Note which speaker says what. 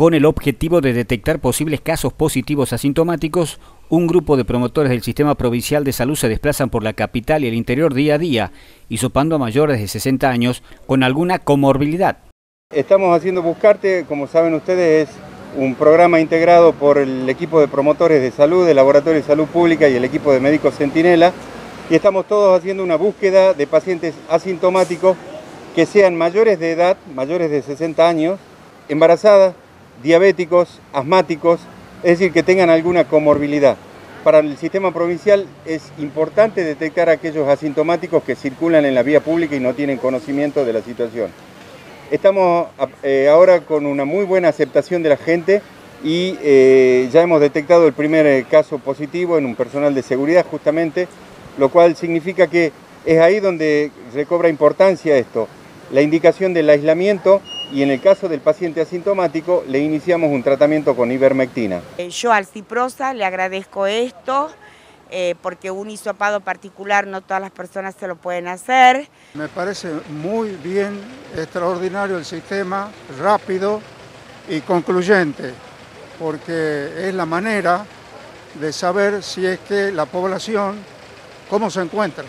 Speaker 1: Con el objetivo de detectar posibles casos positivos asintomáticos, un grupo de promotores del Sistema Provincial de Salud se desplazan por la capital y el interior día a día, hisopando a mayores de 60 años con alguna comorbilidad.
Speaker 2: Estamos haciendo Buscarte, como saben ustedes, es un programa integrado por el equipo de promotores de salud, del Laboratorio de Salud Pública y el equipo de médicos Centinela, y estamos todos haciendo una búsqueda de pacientes asintomáticos que sean mayores de edad, mayores de 60 años, embarazadas, diabéticos, asmáticos, es decir, que tengan alguna comorbilidad. Para el sistema provincial es importante detectar aquellos asintomáticos que circulan en la vía pública y no tienen conocimiento de la situación. Estamos eh, ahora con una muy buena aceptación de la gente y eh, ya hemos detectado el primer eh, caso positivo en un personal de seguridad justamente, lo cual significa que es ahí donde recobra importancia esto, la indicación del aislamiento y en el caso del paciente asintomático le iniciamos un tratamiento con ivermectina.
Speaker 3: Eh, yo al Ciprosa le agradezco esto eh, porque un hisopado particular no todas las personas se lo pueden hacer.
Speaker 4: Me parece muy bien, extraordinario el sistema, rápido y concluyente, porque es la manera de saber si es que la población, cómo se encuentra.